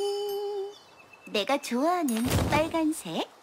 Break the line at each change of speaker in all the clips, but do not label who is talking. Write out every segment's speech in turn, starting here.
음, 내가 좋아하는 빨간색.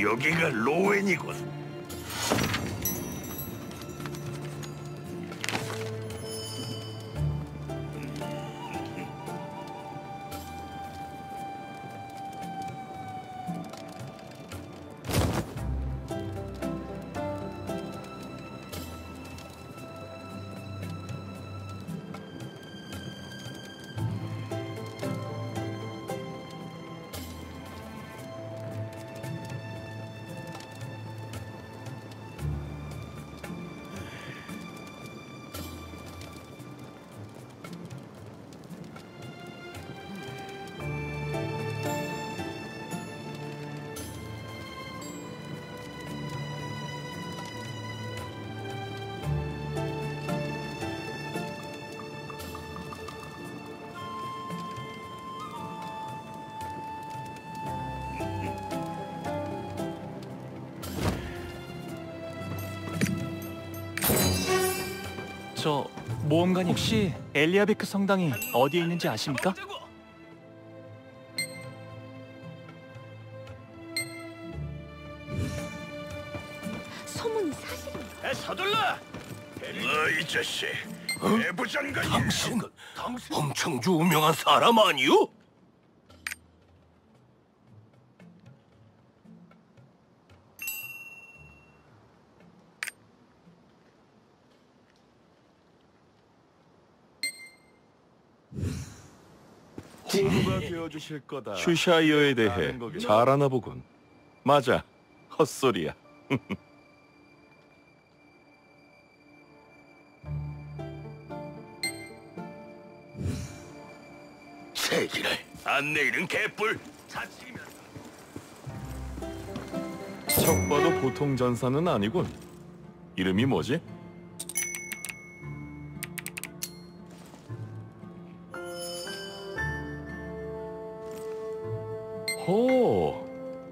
여기가 로웬이군.
저 모험가님 혹시 엘리아베크 성당이 어디에 있는지 아십니까?
소문이 사실인가?
서둘러. 너이 자식. 내부장관이
당신 엄청 유명한 사람 아니오?
되어주실 거다.
슈샤이어에 대해
아는.
잘 아나 보군. 맞아, 헛소리야.
세기를
안내 이른 개뿔. 자식이면
척 봐도 보통 전사는 아니군. 이름이 뭐지? 호,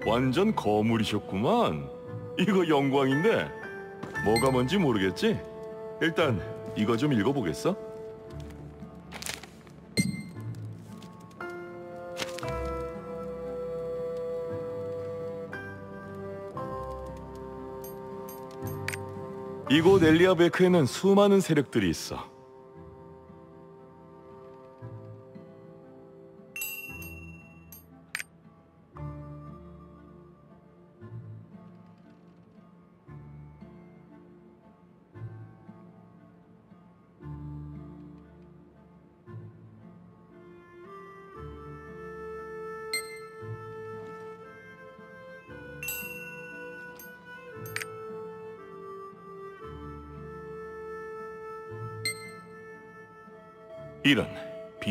완전 거물이셨구만. 이거 영광인데 뭐가 뭔지 모르겠지? 일단 이거 좀 읽어보겠어? 이곳 엘리아베크에는 수많은 세력들이 있어.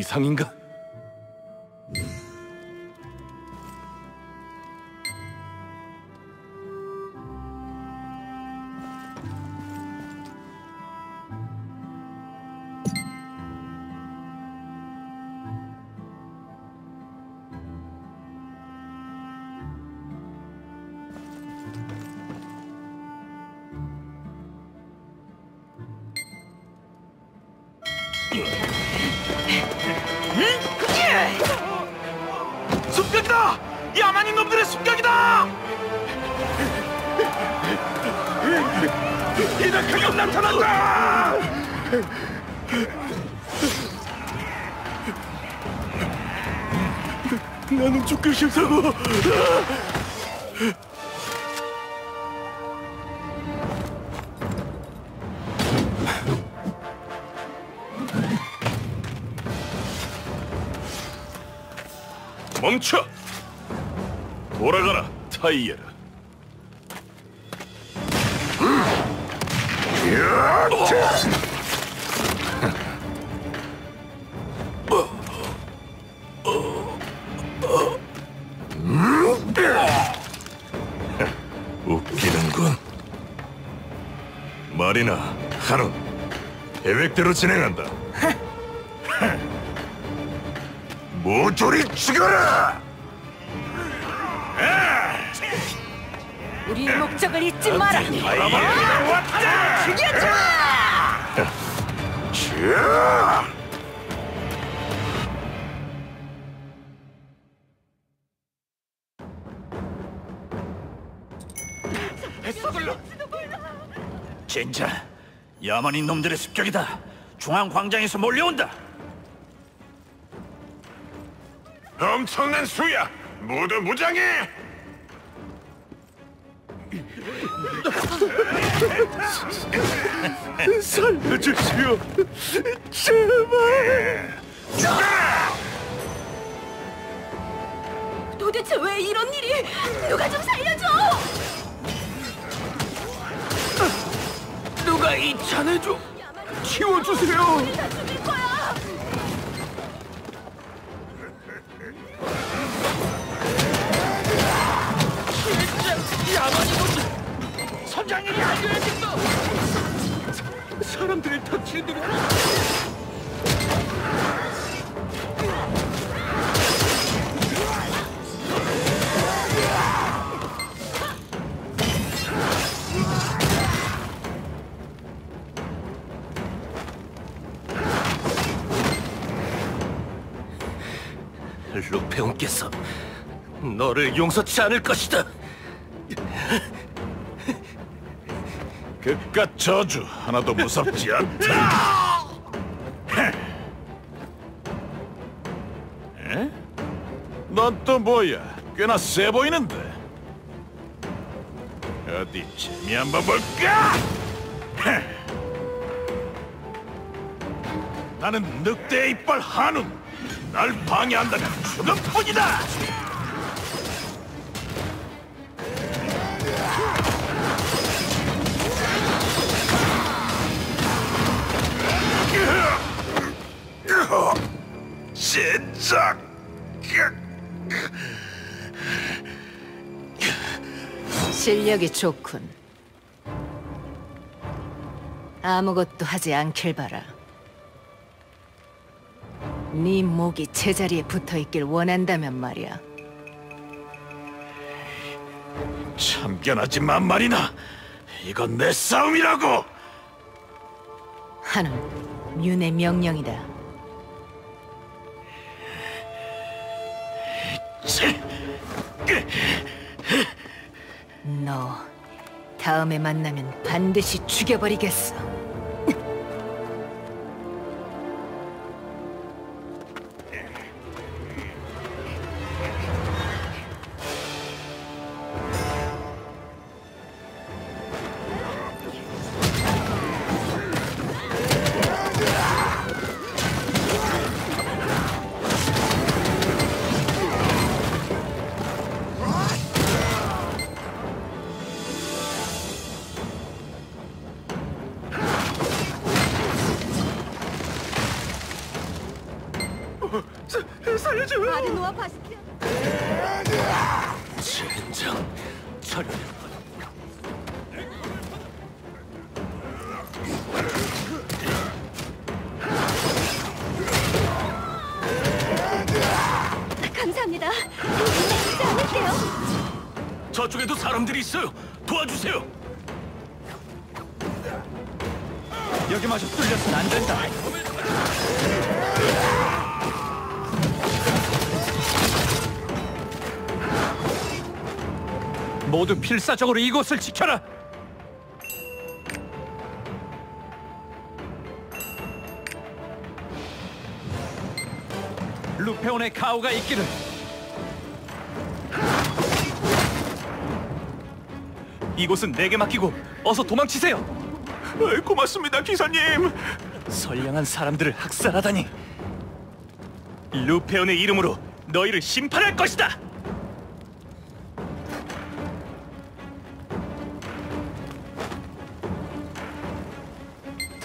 비상인가?
계획대로 진행한다. 모조리 죽여라!
우리의 목적을 잊지 마라.
젠장, 야만인 놈들의 습격이다. 중앙 광장에서 몰려온다. 엄청난 수야. 모두 무장해.
살려주시오.
도대체 왜 이런 일이? 누가 좀 살려줘!
누가 이 잔을 좀 치워주세요.
다 죽일 거야!
선장님이 알려야겠어.
사람들을 터치는
루 페온께서 너를 용서치 않을 것이다.
그깟 저주 하나도 무섭지 않다. 에? 넌또 뭐야? 꽤나 세 보이는데. 어디 재미 한번 볼까? 헤. 나는 늑대 이빨 한운. 날 방해한다면 죽음뿐이다. 진짜.
실력이 좋군. 아무것도 하지 않길 바라. 네 목이 제자리에 붙어 있길 원한다면 말이야.
참견하지만 말이나. 이건 내 싸움이라고.
하는 윤의 명령이다.
치.
너 다음에 만나면 반드시 죽여버리겠어.
필사적으로 이곳을 지켜라. 루페온의 가오가 있기를. 이곳은 내게 맡기고 어서 도망치세요.
고맙습니다, 기사님.
선량한 사람들을 학살하다니. 루페온의 이름으로 너희를 심판할 것이다.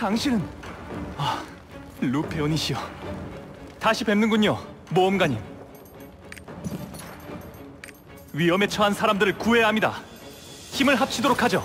당신은 아, 루페온이시여. 다시 뵙는군요, 모험가님. 위험에 처한 사람들을 구해야 합니다. 힘을 합치도록 하죠.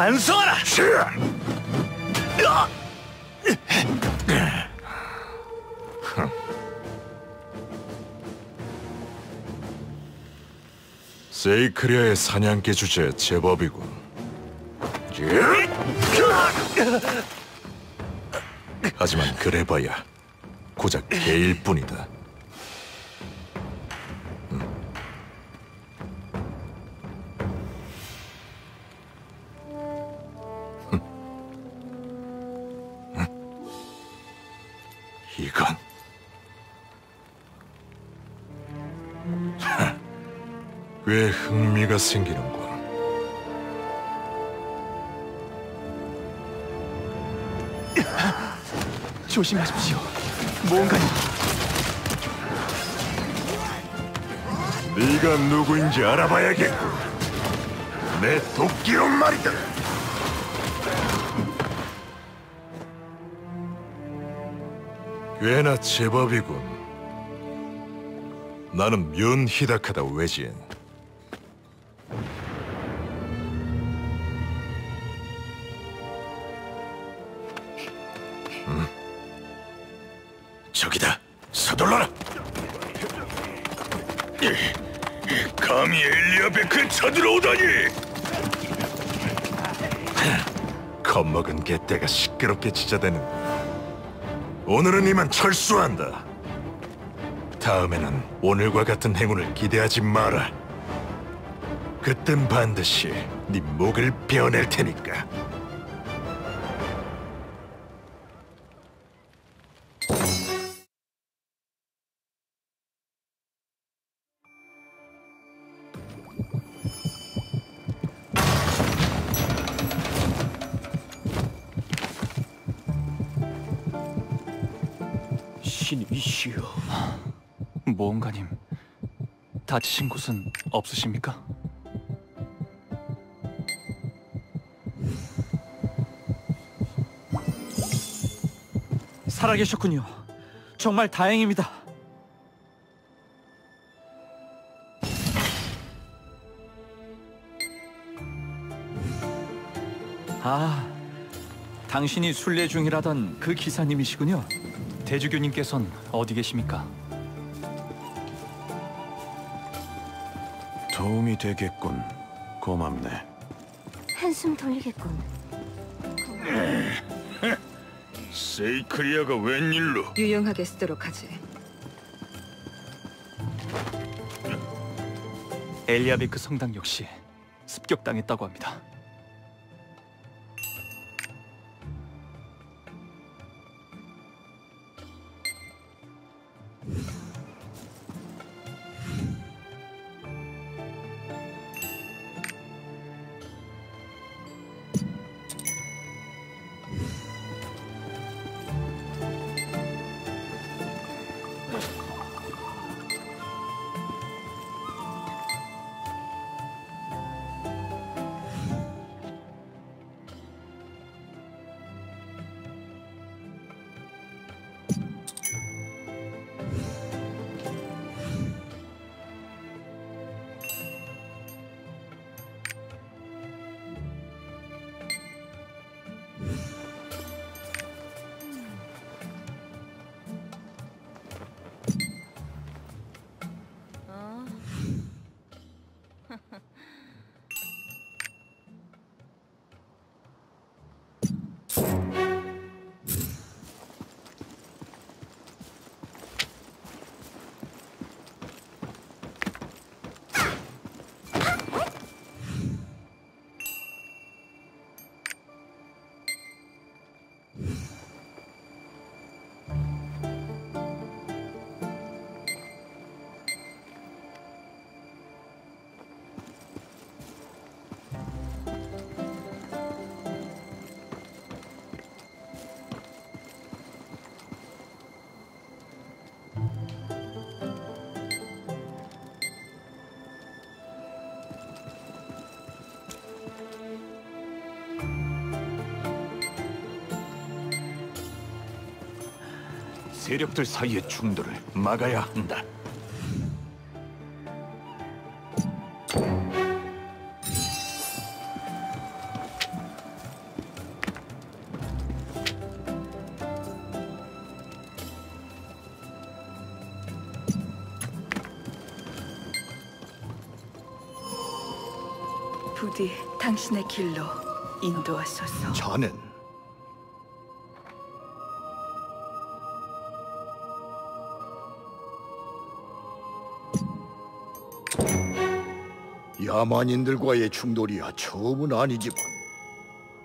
반성하라. 으아!
세이크리아의 사냥개 주제 제법이군. 하지만 그래봐야 고작 개일 뿐이다. 흥미가 생기는군.
조심하십시오. 뭔가요?
네가 누구인지 알아봐야겠군. 내 도끼로 말이다. 꽤나 제법이군. 나는 면 히다카다 외지엔. 개떼가 시끄럽게 짖어대는 오늘은 이만 철수한다. 다음에는 오늘과 같은 행운을 기대하지 마라. 그땐 반드시 네 목을 베어낼 테니까
신이시여.
모험가님, 다치신 곳은 없으십니까?
살아계셨군요. 정말 다행입니다. 아, 당신이 순례 중이라던 그 기사님이시군요.
대주교님께선 어디 계십니까?
도움이 되겠군 고맙네
한숨 돌리겠군.
세이크리아가 웬일로
유용하게 쓰도록 하지.
엘리아베크 성당 역시 습격당했다고 합니다.
세력들 사이의 충돌을 막아야 한다
부디 당신의 길로 인도하소서.
자넨
야만인들과의 충돌이야 처음은 아니지만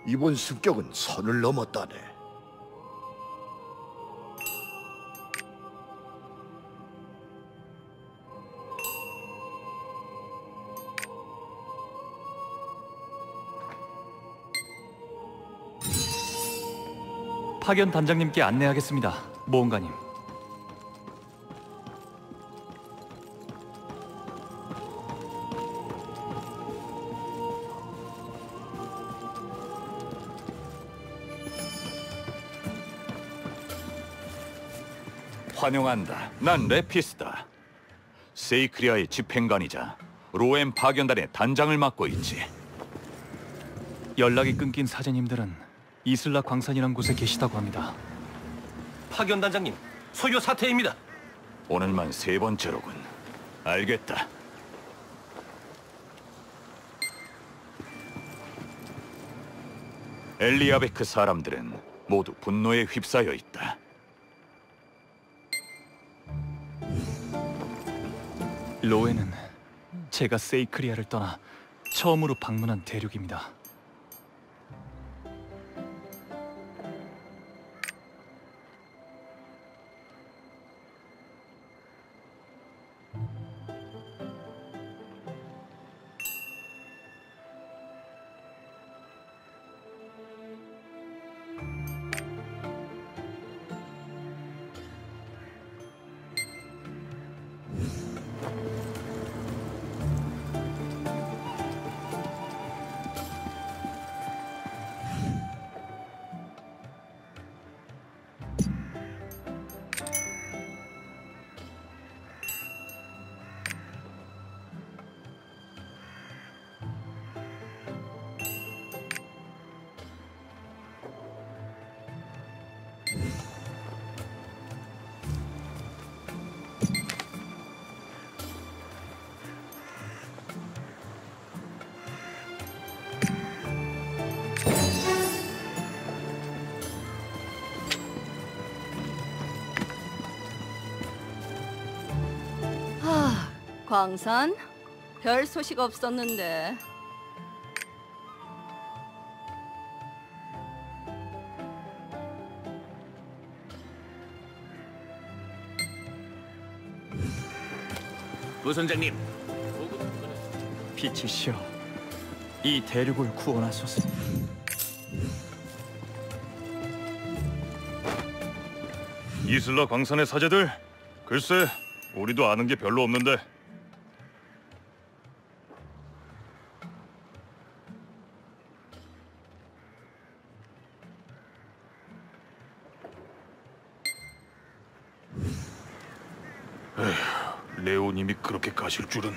이번 습격은 선을 넘었다네.
파견 단장님께 안내하겠습니다, 모험가님.
환영한다. 난 레피스다. 세이크리아의 집행관이자 로엠 파견단의 단장을 맡고 있지.
연락이 끊긴 사제님들은 이슬라 광산이란 곳에 계시다고 합니다.
파견 단장님, 소요 사태입니다.
오늘만 세 번째로군. 알겠다. 엘리아베크 사람들은 모두 분노에 휩싸여 있다.
로에는 제가 세이크리아를 떠나 처음으로 방문한 대륙입니다.
광산? 별 소식 없었는데.
부선장님,
빛이시여, 이 대륙을 구원하소서.
이슬라 광산의 사제들 글쎄 우리도 아는 게 별로 없는데 가실 줄은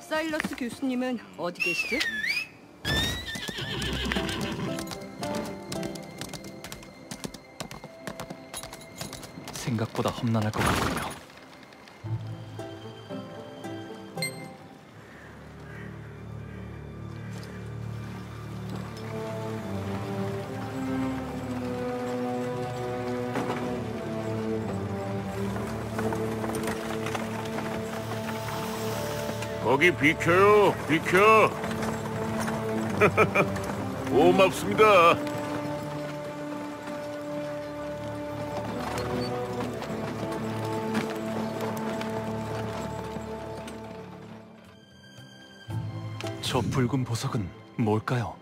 사일러스 교수님은 어디 계시지?
생각보다 험난할 것 같군요.
거기 비켜요 비켜 고맙습니다
저 붉은 보석은 뭘까요?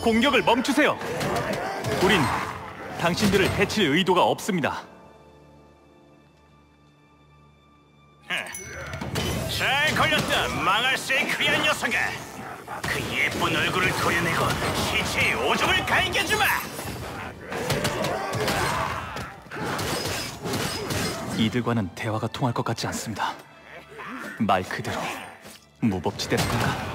공격을 멈추세요. 우린 당신들을 해칠 의도가 없습니다.
잘 걸렸다, 망할 세이크리아 녀석아. 그 예쁜 얼굴을 도려내고 갈겨주마.
이들과는 대화가 통할 것 같지 않습니다. 말 그대로 무법지대는 건가?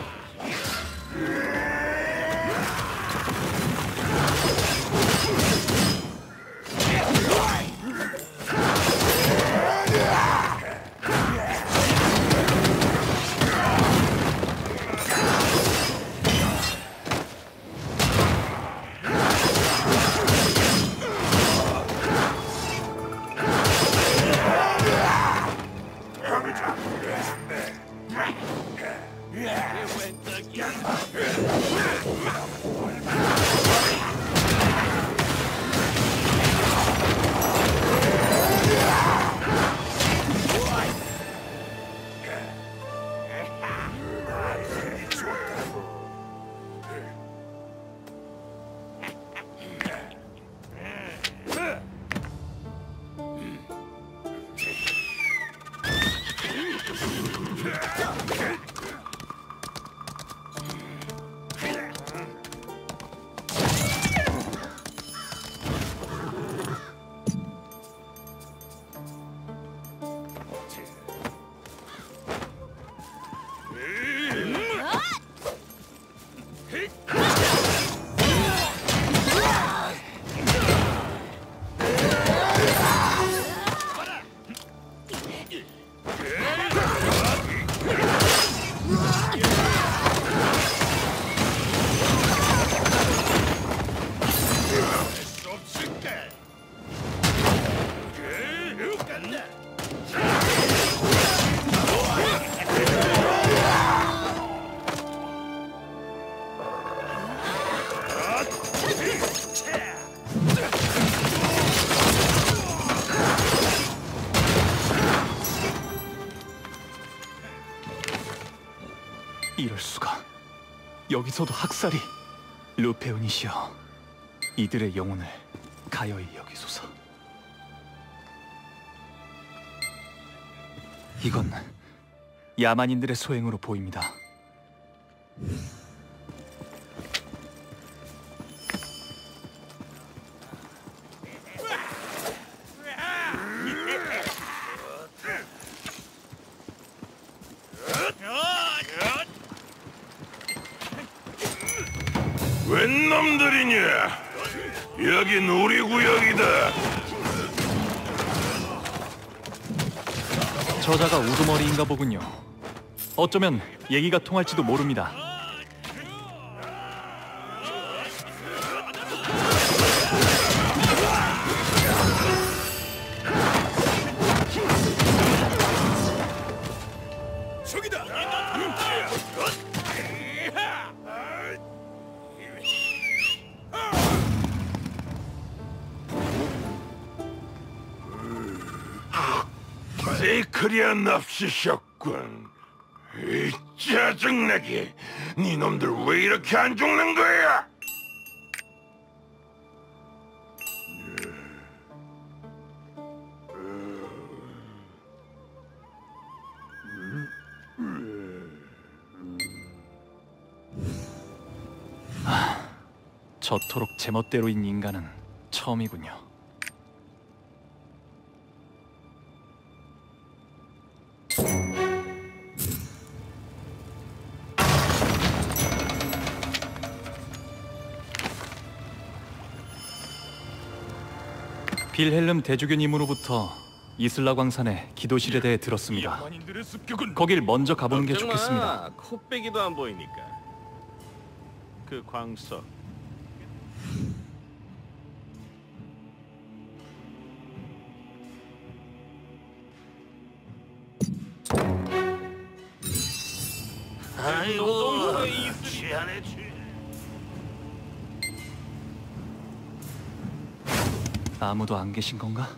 여기서도 학살이. 루페온이시여, 이들의 영혼을 가여이 여기소서. 이건 야만인들의 소행으로 보입니다. 어쩌면 얘기가 통할지도 모릅니다.
세이크리아 납치셨군. 이 짜증나게. 네 놈들 왜 이렇게 안 죽는 거야?
저토록 제멋대로인 인간은 처음이군요. 빌헬름 대주교님으로부터 이슬라 광산의 기도실에 대해 들었습니다. 거길 먼저 가보는 게 좋겠습니다.
코빼기도 안 보이니까. 그 광석 아이고 취하네
아무도 안 계신 건가?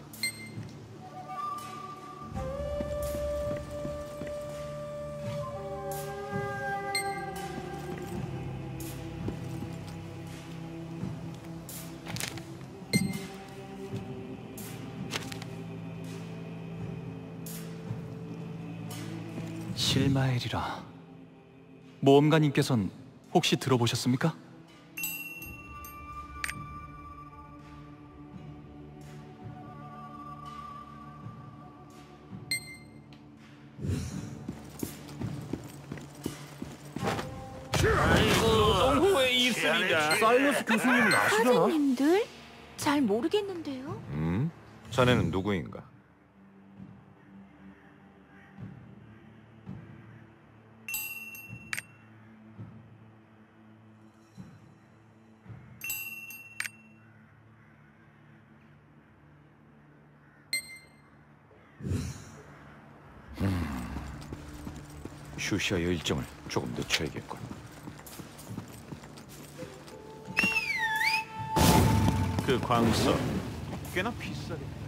실마엘이라. 모험가님께선 혹시 들어보셨습니까?
자네는 누구인가? 음,
슈시아의 일정을 조금 늦춰야겠군.
그 광석 꽤나 비싸게.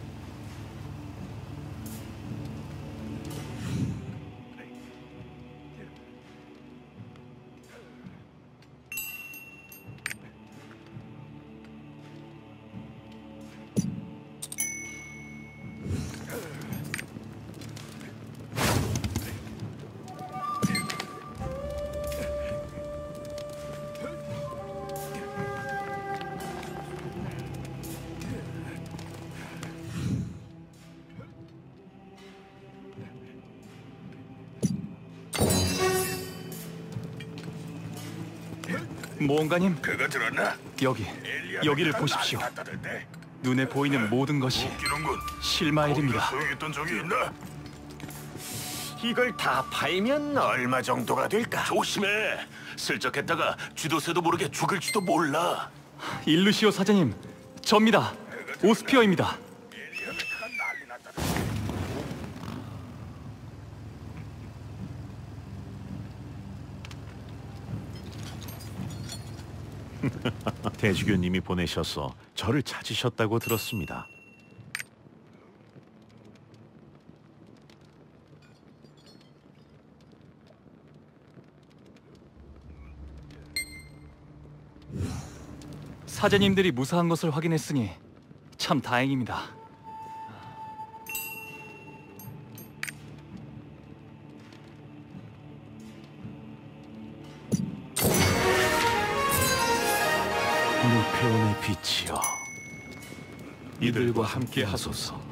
모험가님
그거 들었나?
여기 여기를 보십시오. 눈에 보이는 모든 것이. 실마일입니다.
소용했던 적이 있나?
이걸 다 팔면 얼마 정도가 될까?
조심해. 슬쩍 했다가 쥐도새도 모르게 죽을지도 몰라.
일루시오 사장님, 접니다. 오스피어입니다.
대주교님이 보내셔서 저를 찾으셨다고 들었습니다.
사장님들이 무사한 것을 확인했으니 참 다행입니다.
빛이여 이들과 함께 하소서.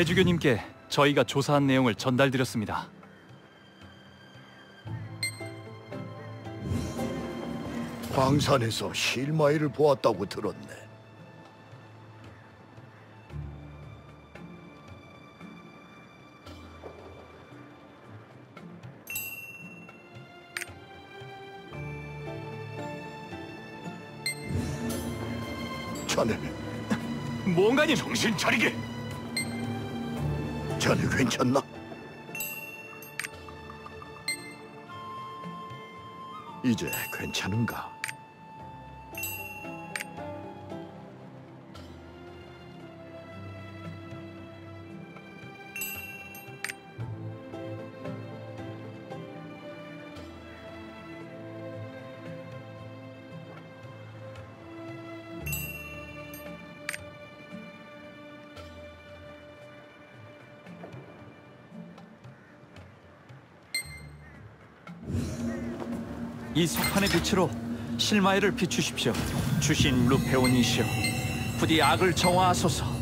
대주교님께 저희가 조사한 내용을 전달드렸습니다.
광산에서 실마이를 보았다고 들었네. 자네는
모험가님,
정신 차리게.
괜찮나? 이제 괜찮은가?
이 소판의 빛으로 실마이를 비추십시오. 주신 루페온이시여, 부디 악을 정화하소서.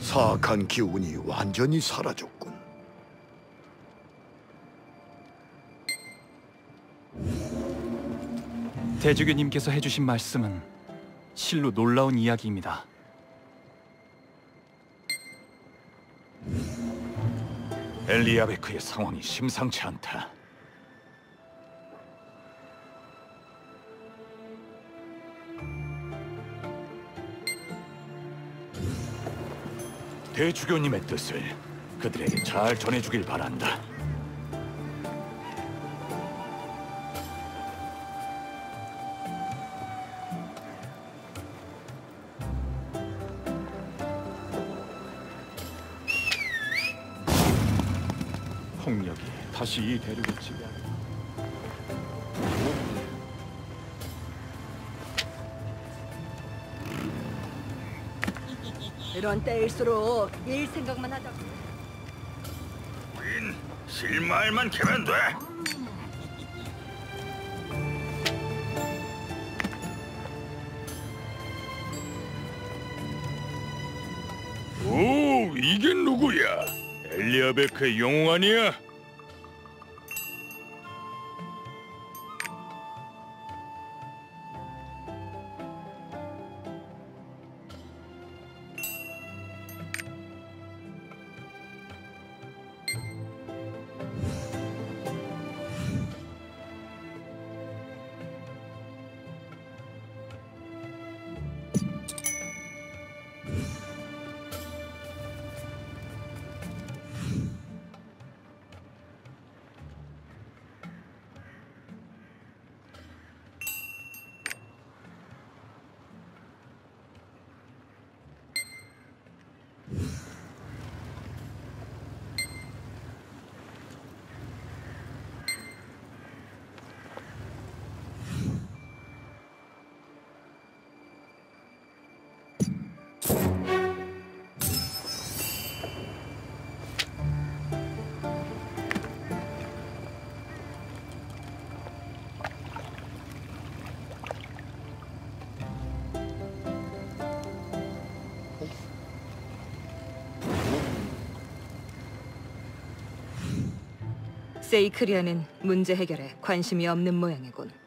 사악한 기운이 완전히 사라졌군.
대주교님께서 해주신 말씀은 실로 놀라운 이야기입니다.
엘리아베크의 상황이 심상치 않다. 대주교님의 뜻을 그들에게 잘 전해주길 바란다.
다시 이 대륙에 지배.
이런 때일수록 일 생각만 하다.
우린 실마을만 캐면 돼.
오, 이게 누구야? 엘리아베크의 영웅 아니야?
세이크리아는 문제 해결에 관심이 없는 모양이군.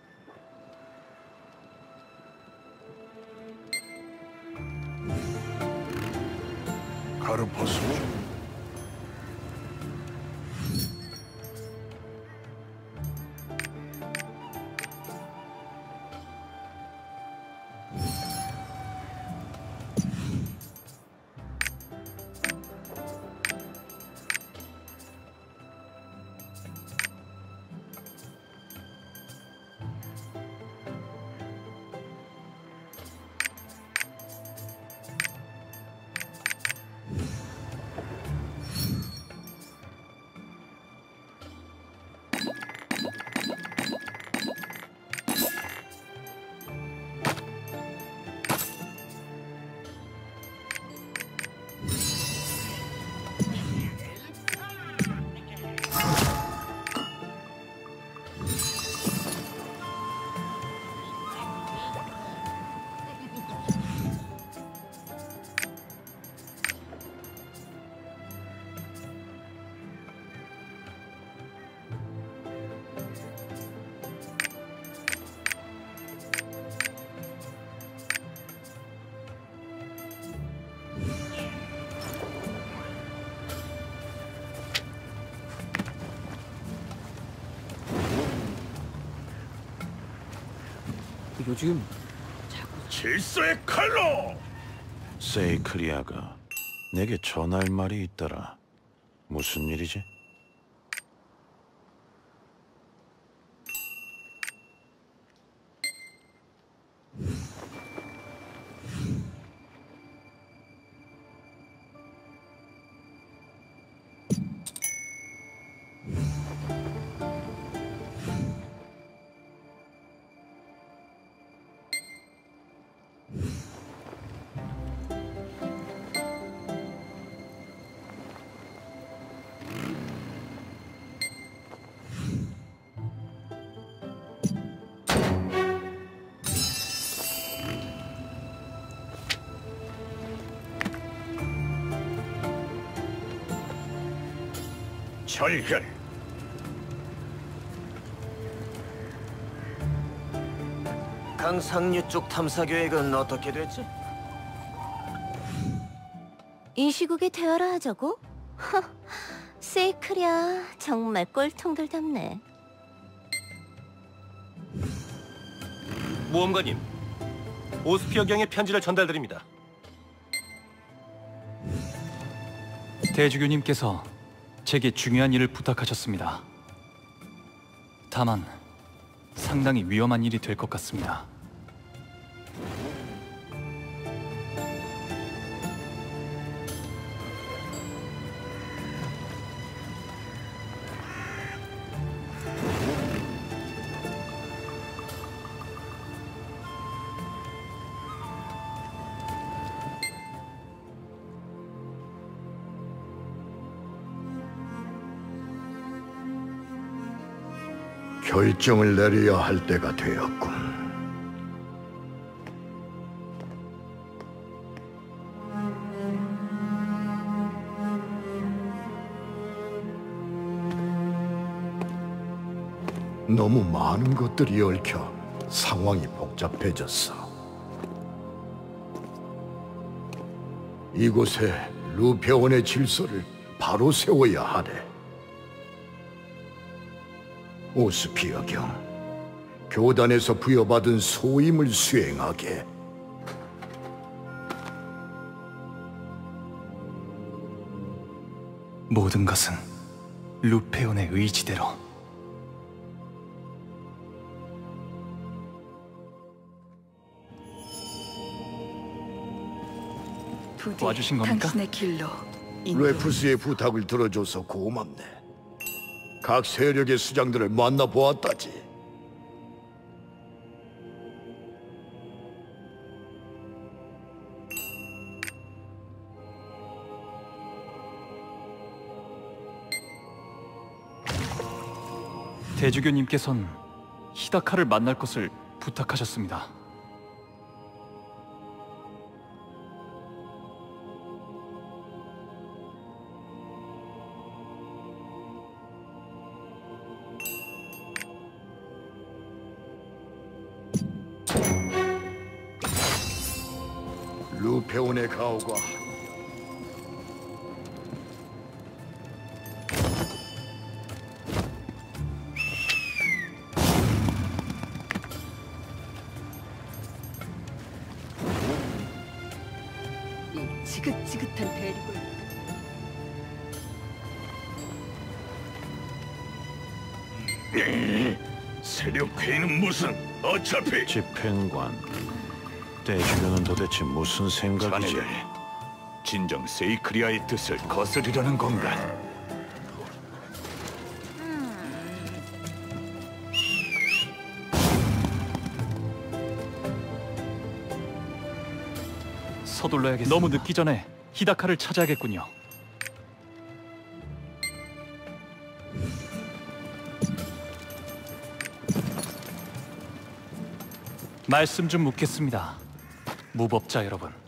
요즘
질서의 칼로!
세이크리아가 내게 전할 말이 있더라. 무슨 일이지?
절혈. 강상류 쪽 탐사 계획은 어떻게 됐지?
이 시국에 대화를 하자고? 허, 세이크리아 정말 꼴통들답네.
모험가님, 오스피어 경의 편지를 전달드립니다.
대주교님께서 제게 중요한 일을 부탁하셨습니다. 다만 상당히 위험한 일이 될 것 같습니다.
결정을 내려야 할 때가 되었군. 너무 많은 것들이 얽혀 상황이 복잡해졌어. 이곳에 루페온의 질서를 바로 세워야 하네. 오스피어 경, 교단에서 부여받은 소임을 수행하게.
모든 것은 루페온의 의지대로.
부디
도와주신 겁니까?
당신의 길로 인도해
레푸스의 부탁을 들어줘서 고맙네. 각 세력의 수장들을 만나 보았다지.
대주교님께선 히다카를 만날 것을 부탁하셨습니다.
가오가
이 지긋지긋한 대립을
세력 회의는 무슨? 어차피
집행관. 대주교는 도대체 무슨 생각이지?
자네들 진정 세이크리아의 뜻을 거스르려는 건가?
서둘러야겠습니다. 너무 늦기 전에 히다카를 찾아야겠군요. 말씀 좀 묻겠습니다. 무법자 여러분.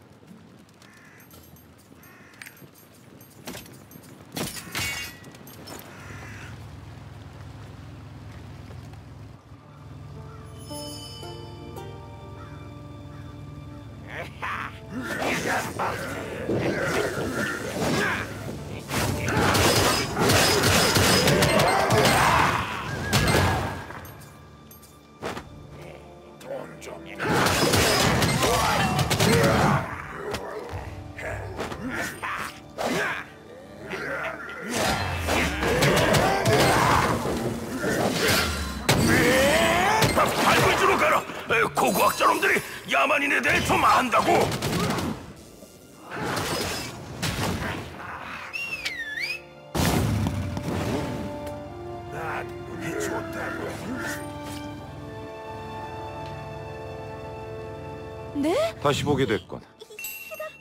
네?
다시 보게 됐군.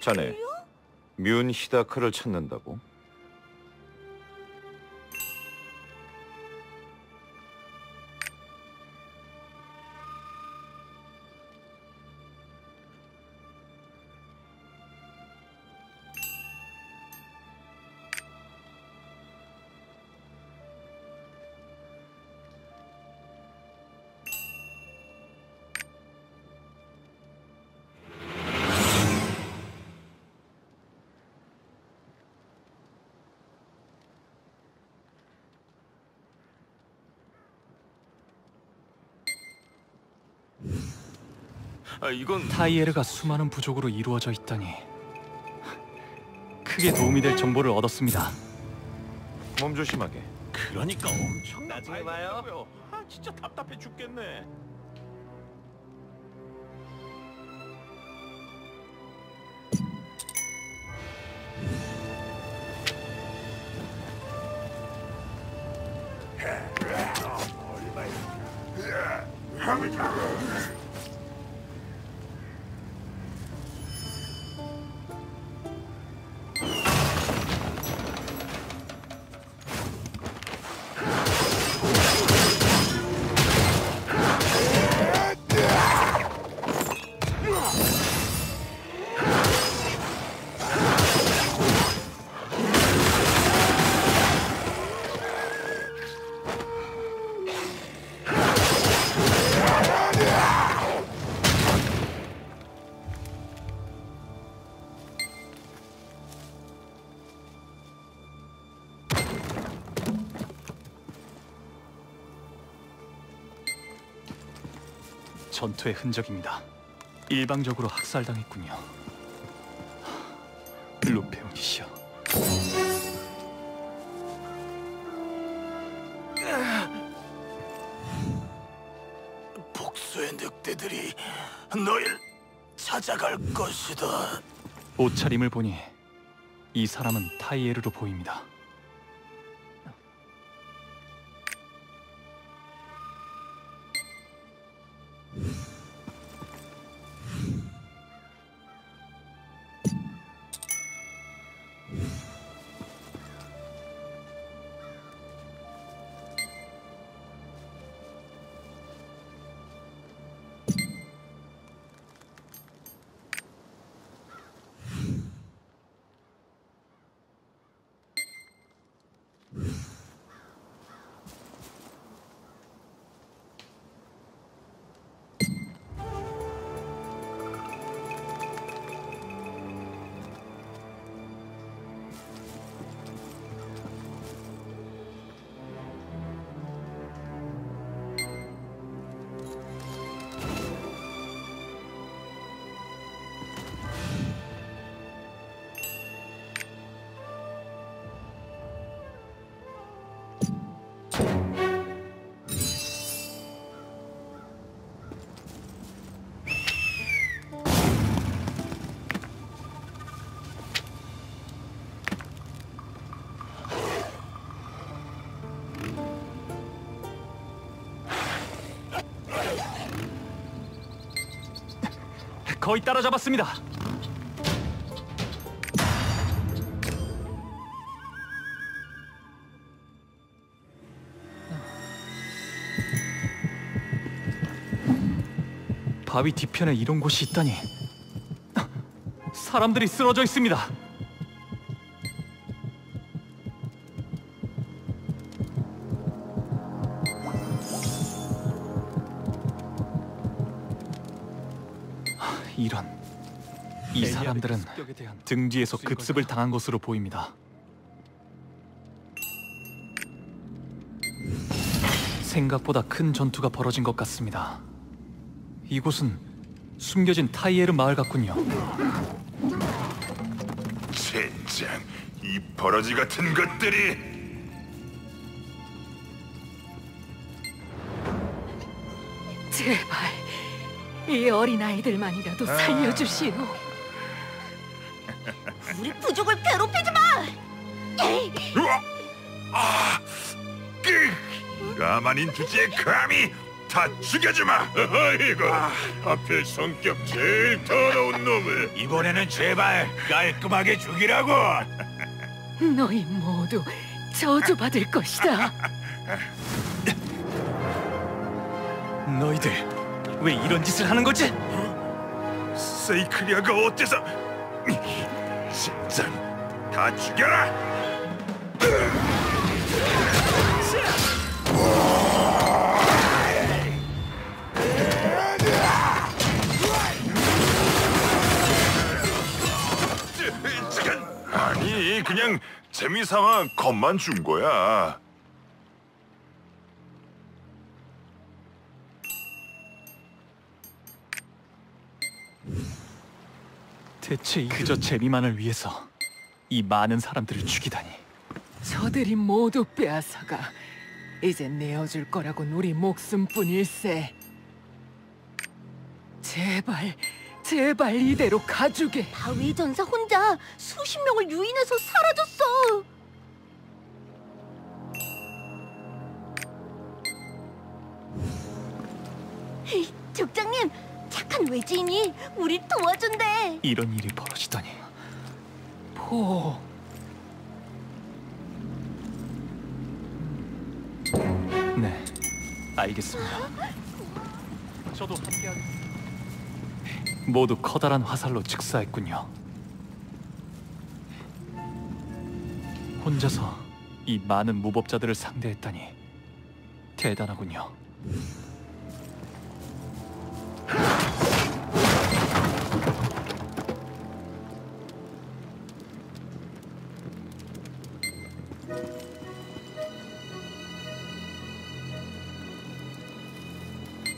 자네 뮨 히다크를 찾는다고?
아, 이건
타이에르가 수많은 부족으로 이루어져 있다니 크게 도움이 될 정보를 얻었습니다.
몸 조심하게.
그러니까 엄청 나중에 봐요. 아 진짜 답답해 죽겠네.
전투의 흔적입니다. 일방적으로 학살당했군요. 루페온이시여.
복수의 늑대들이 너희를 찾아갈 것이다.
옷차림을 보니 이 사람은 타이에르로 보입니다. 거의 따라잡았습니다. 바위 뒤편에 이런 곳이 있다니. 사람들이 쓰러져 있습니다. 등 뒤에서 급습을 당한 것으로 보입니다. 생각보다 큰 전투가 벌어진 것 같습니다. 이곳은 숨겨진 타이에르 마을 같군요.
젠장, 이 버러지 같은 것들이
제발 이 어린 아이들만이라도 살려주시오.
가만인 주제에 감히 다 죽여주마! 이거 하필 성격 제일 더러운 놈을
이번에는 제발 깔끔하게 죽이라고.
너희 모두 저주받을 것이다.
너희들 왜 이런 짓을 하는 거지?
세이크리아가 어때서 진짜 다 죽여라! 아니 그냥 재미삼아 겁만 준 거야.
대체 이 그저 재미만을 위해서 이 많은 사람들을 죽이다니.
저들이 모두 빼앗아가 이제 내어줄 거라곤 우리 목숨뿐일세. 제발, 제발 이대로 가주게.
바위 전사 혼자 수십 명을 유인해서 사라졌어. 족장님, 착한 외지인이 우리 도와준대.
이런 일이 벌어지다니.
포,
네, 알겠습니다. 저도 함께하겠습니다. 모두 커다란 화살로 즉사했군요. 혼자서 이 많은 무법자들을 상대했다니 대단하군요.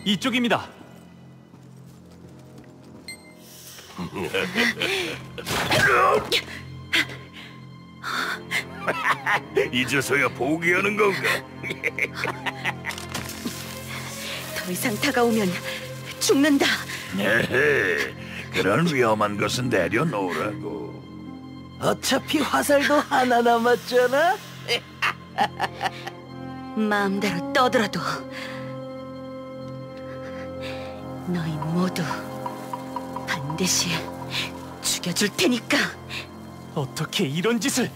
이쪽입니다.
이제서야 포기하는 건가?
더 이상 다가오면 죽는다.
에헤, 그런 위험한 것은 내려놓으라고.
어차피 화살도 하나 남았잖아.
마음대로 떠들어도 너희 모두 반드시 죽여줄 테니까.
어떻게 이런 짓을?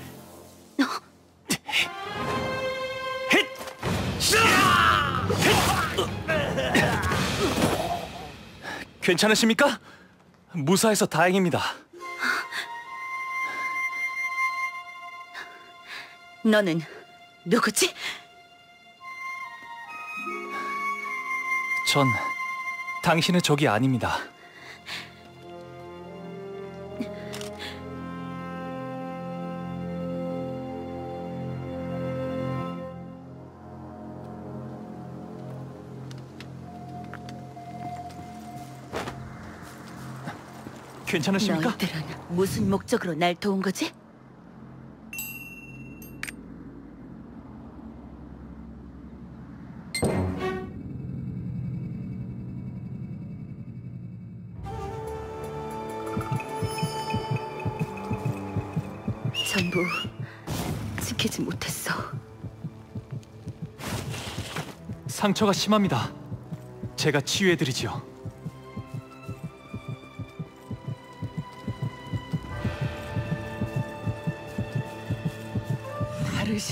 괜찮으십니까? 무사해서 다행입니다.
너는 누구지?
전 당신의 적이 아닙니다. 괜찮으십니까?
너희들은 무슨 목적으로 날 도운 거지? 전부 지키지 못했어.
상처가 심합니다. 제가 치유해드리지요.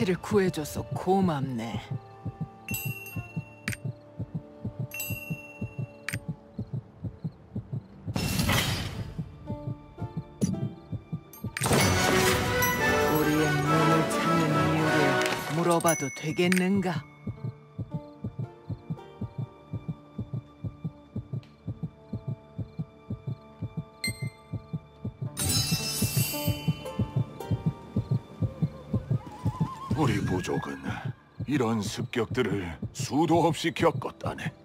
다르시를 구해줘서 고맙네. 우리의 눈을 찾는 이유를 물어봐도 되겠는가?
부족은 이런 습격들을 수도 없이 겪었다네.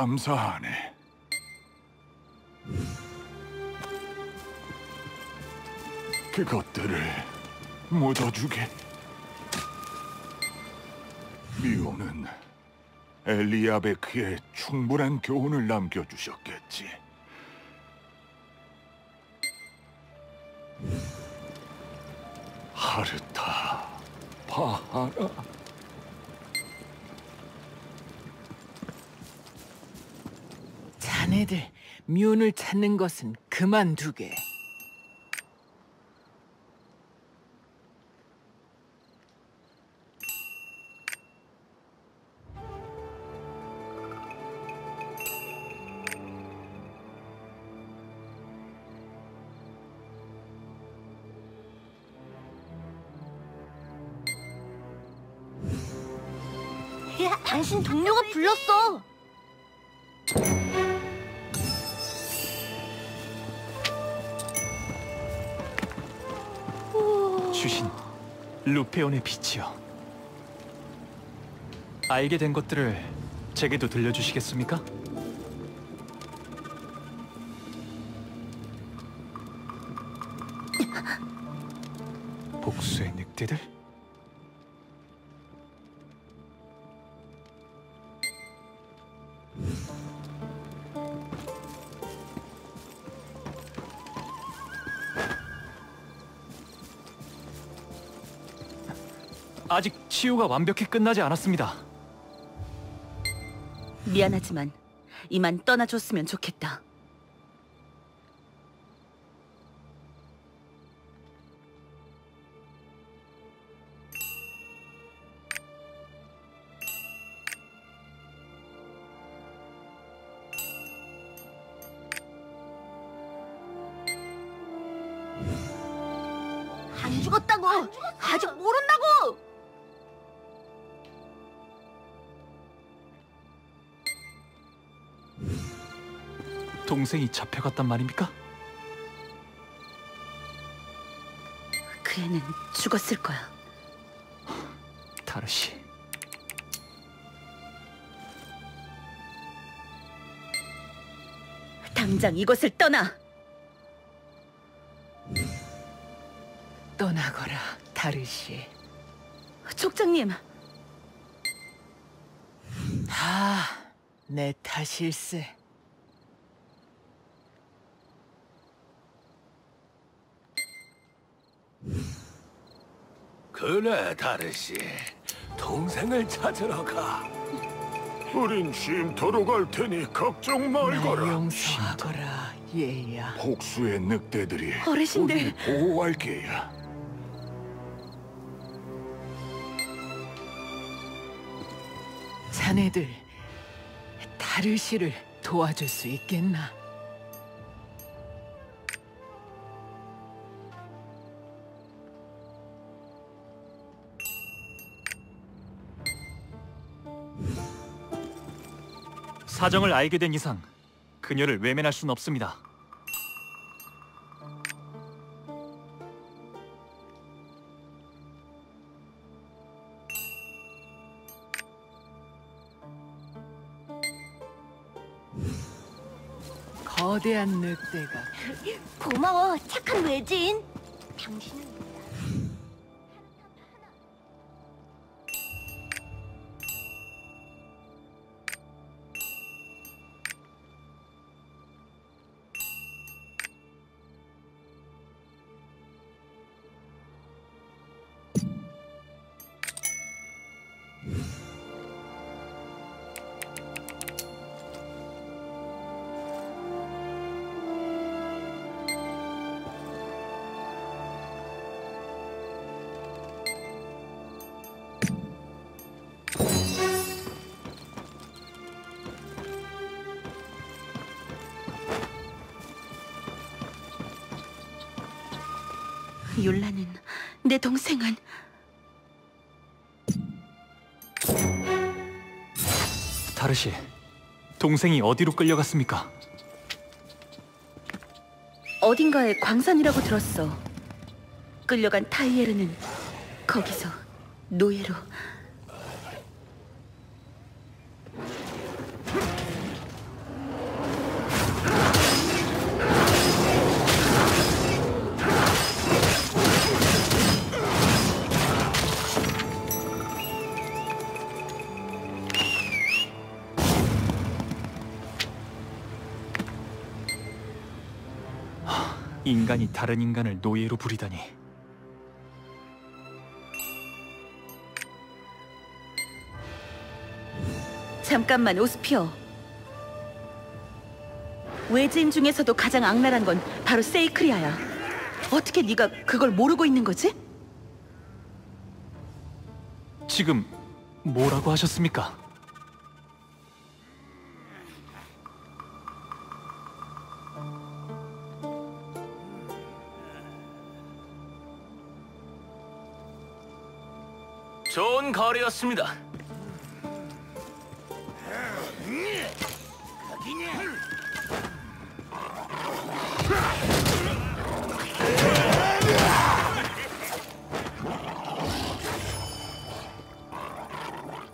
감사하네. 그것들을 묻어주게. 미오는 엘리아베크에 충분한 교훈을 남겨주셨겠지. 하르타, 바하라.
자네들 뮨을 찾는 것은 그만두게.
당신 동료가 불렀어.
루페온의 빛이요. 알게 된 것들을 제게도 들려주시겠습니까? 복수의 늑대들? 치유가 완벽히 끝나지 않았습니다.
미안하지만 이만 떠나줬으면 좋겠다.
동생이 잡혀갔단 말입니까?
그 애는 죽었을 거야.
다르시.
당장 이곳을 떠나.
떠나거라, 다르시.
족장님,
다내 탓일세.
그래, 다르시. 동생을 찾으러 가.
우린 쉼터로 갈 테니 걱정
날
말거라.
용서하거라, 얘야.
복수의 늑대들이
어르신들.
보호할 게야.
자네들 다르시를 도와줄 수 있겠나?
사정을 알게 된 이상 그녀를 외면할 수는 없습니다.
거대한 늑대가
고마워, 착한 외지인. 당신은 내 동생은
다르시, 동생이 어디로 끌려갔습니까?
어딘가에 광산이라고 들었어. 끌려간 타이에르는 거기서 노예로.
인간이 다른 인간을 노예로 부리다니.
잠깐만 오스피어. 외지인 중에서도 가장 악랄한 건 바로 세이크리아야. 어떻게 네가 그걸 모르고 있는 거지?
지금 뭐라고 하셨습니까?
거래였습니다.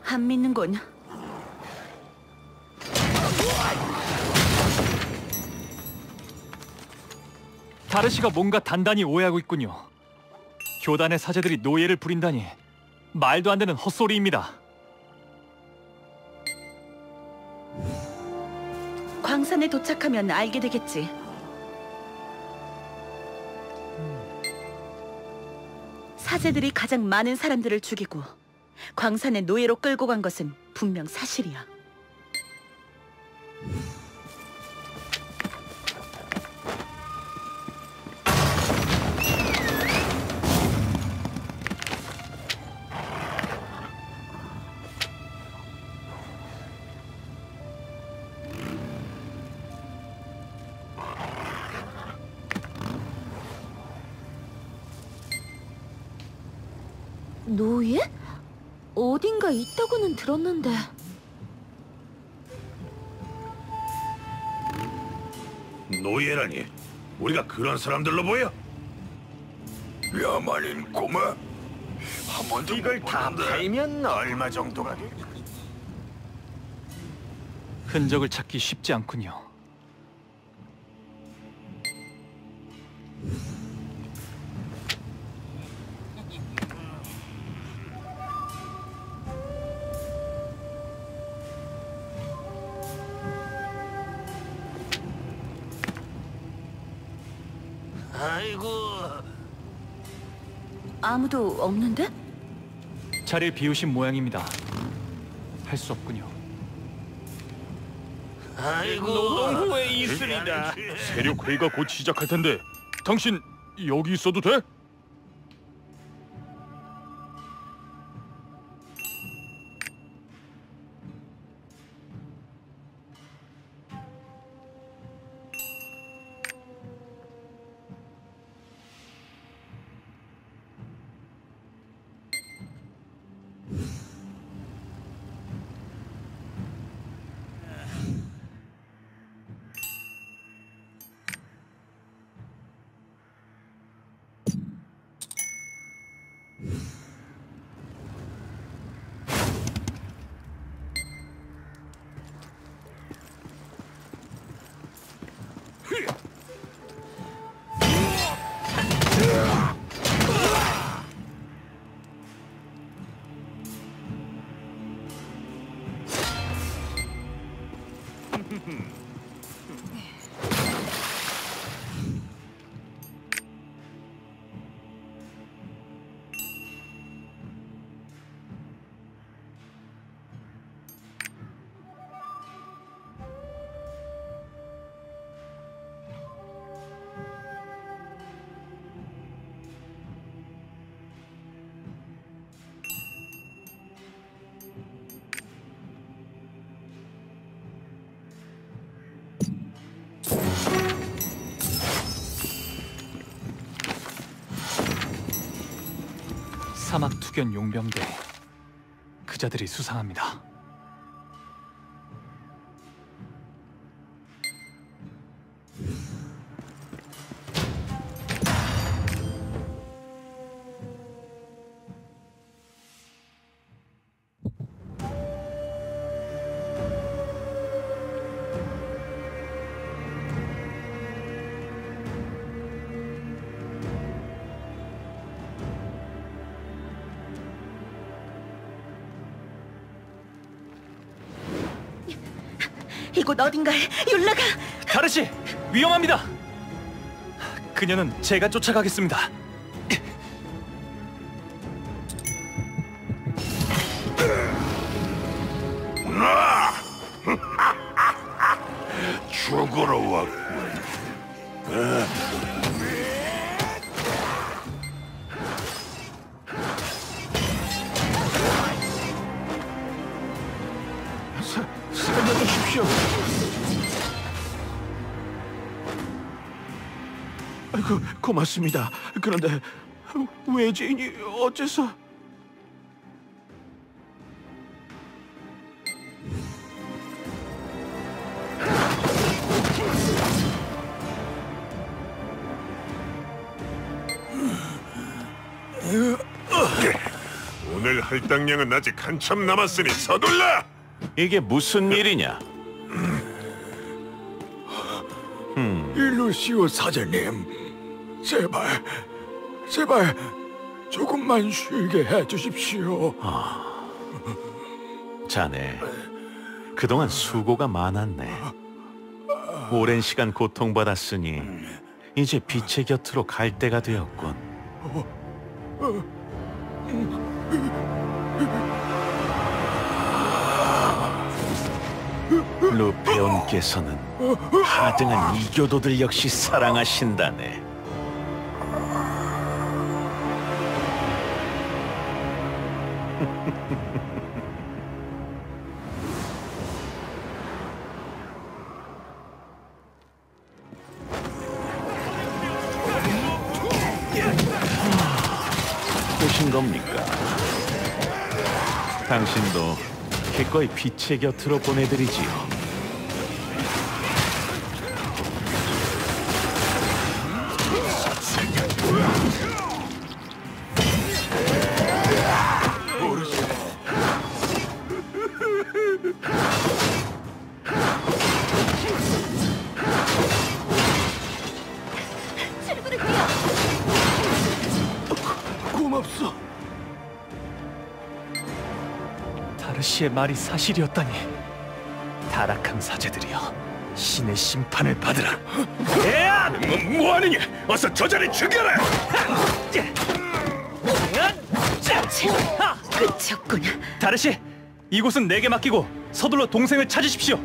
안 믿는군.
다르시가 뭔가 단단히 오해하고 있군요. 교단의 사제들이 노예를 부린다니 말도 안 되는 헛소리입니다.
광산에 도착하면 알게 되겠지. 사제들이 가장 많은 사람들을 죽이고 광산에 노예로 끌고 간 것은 분명 사실이야.
어딘가 있다고는 들었는데.
노예라니 우리가 그런 사람들로 보여? 야만인 꼬마 한 번도 이걸 다 팔면 얼마 정도가 돼?
흔적을 찾기 쉽지 않군요.
아이고
아무도 없는데?
자리를 비우신 모양입니다. 할 수 없군요.
아이고
노동후의 이슬이다. 세력 회의가 곧 시작할 텐데 당신 여기 있어도 돼?
투견 용병대 그자들이 수상합니다.
곳 어딘가에 율라가
다르시 위험합니다. 그녀는 제가 쫓아가겠습니다.
고맙습니다. 그런데 외지인이 어째서?
오늘 할당량은 아직 한참 남았으니 서둘러
이게 무슨 일이냐?
일루시오 사제님 제발 제발 조금만 쉬게 해주십시오
자네, 그동안 수고가 많았네. 오랜 시간 고통받았으니 이제 빛의 곁으로 갈 때가 되었군. 루페온께서는 하등한 이교도들 역시 사랑하신다네. 기꺼이 빛의 곁으로 보내드리지요.
다르시의 말이 사실이었다니. 타락한 사제들이여, 신의 심판을 받으라.
뭐, 뭐하느냐? 어서 저 자를 죽여라!
끝이었구나.
다르시, 이곳은 내게 맡기고 서둘러 동생을 찾으십시오.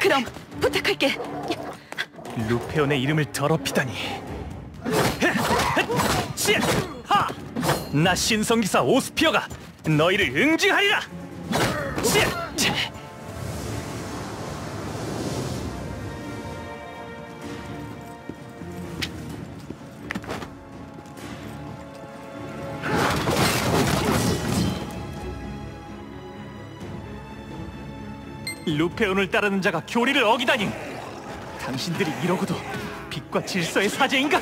그럼 부탁할게.
루페온의 이름을 더럽히다니. 나 신성기사 오스피어가 너희를 응징하리라. 루페온을 따르는 자가 교리를 어기다니. 당신들이 이러고도 빛과 질서의 사제인가?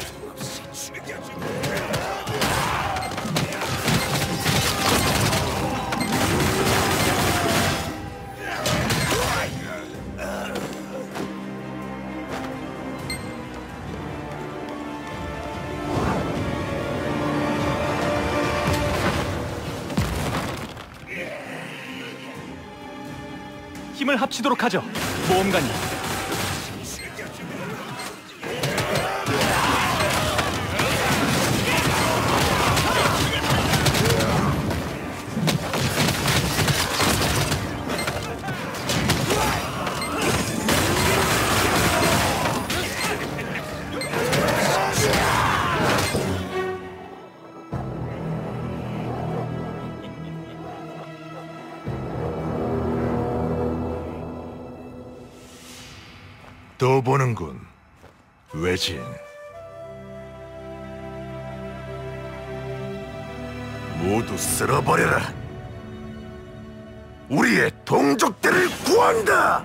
힘을 합치도록 하죠. 모험가님.
외진. 모두 쓸어버려라. 우리의 동족들을 구한다.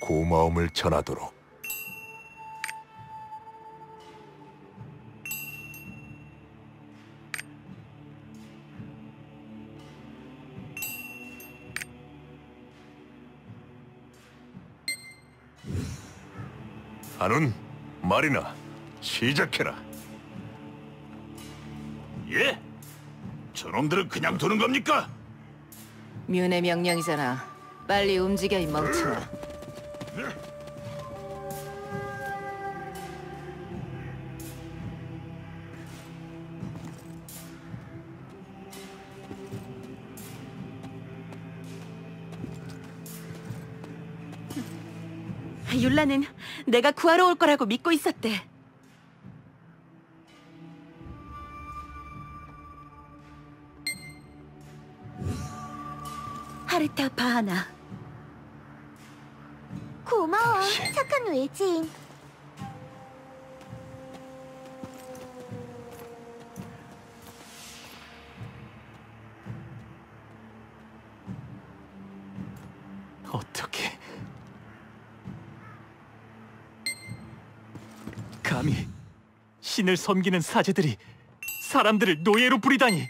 고마움을 전하도록. 한운, 마리나, 시작해라.
예? 저놈들은 그냥 두는 겁니까?
뮌의 명령이잖아. 빨리 움직여 이 멍청아.
율라는 내가 구하러 올 거라고 믿고 있었대. 하르타 바하나.
고마워, 착한 외지인.
어떻게? 감히 신을 섬기는 사제들이 사람들을 노예로 부리다니.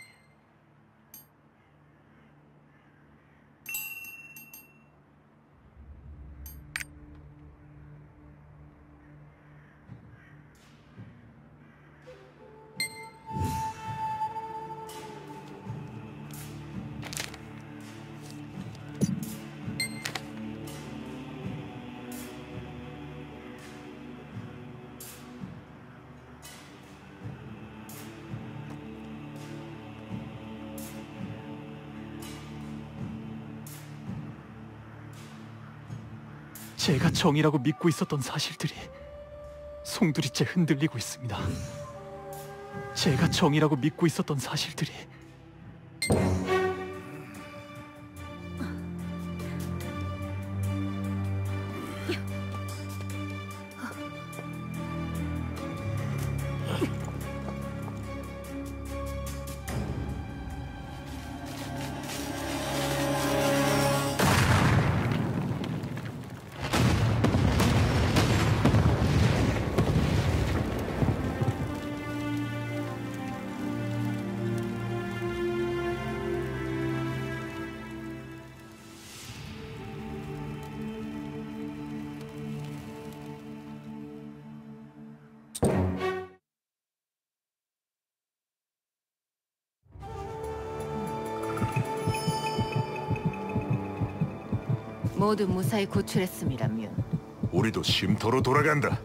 정이라고 믿고 있었던 사실들이 송두리째 흔들리고 있습니다. 제가 정이라고 믿고 있었던 사실들이
모두 무사히 구출했습니다, 뮨.
우리도 쉼터로 돌아간다.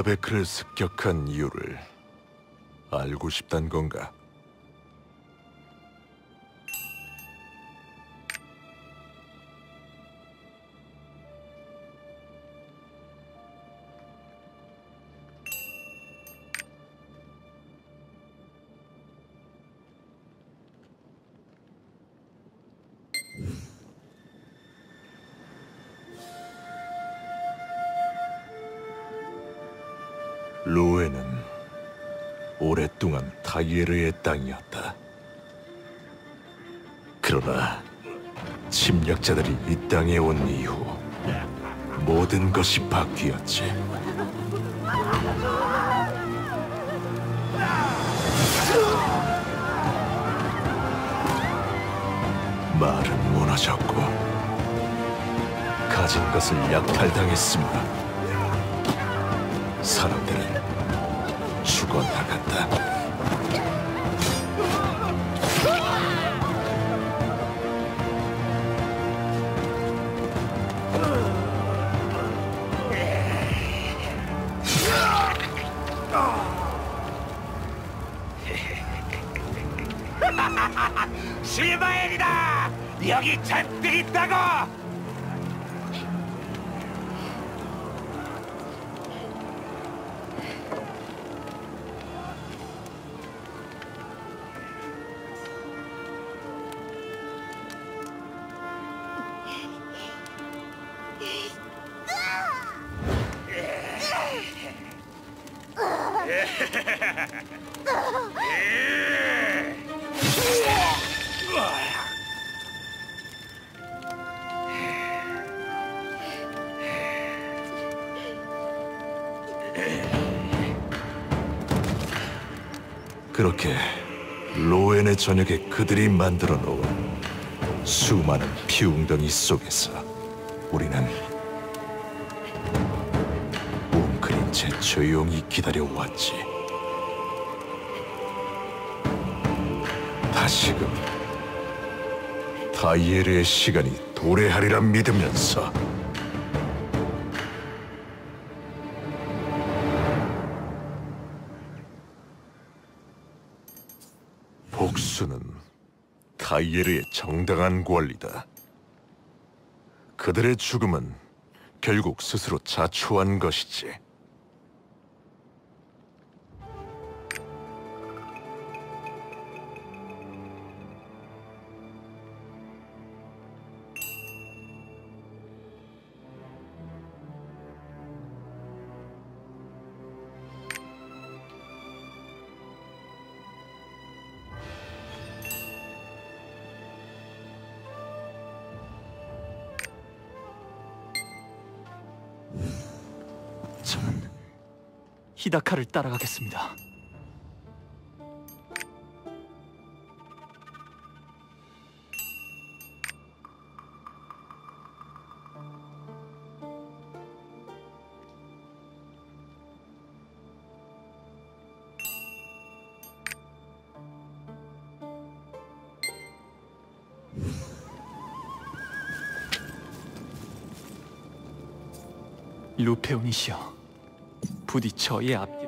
리아베크를 습격한 이유를 알고 싶단 건가? 오랫동안 타이에르의 땅이었다. 그러나 침략자들이 이 땅에 온 이후 모든 것이 바뀌었지. 말은 무너졌고 가진 것을 약탈당했습니다. 사람들은 죽어나간다.
실바엘이다! 여기 잔뜩 있다고!
저녁에 그들이 만들어 놓은 수많은 피웅덩이 속에서 우리는 웅크린 채 조용히 기다려왔지. 다시금 다이에르의 시간이 도래하리라 믿으면서 카이에르의 정당한 권리다. 그들의 죽음은 결국 스스로 자초한 것이지.
히다카를 따라가겠습니다. 루페온이시여, 부디 저의 앞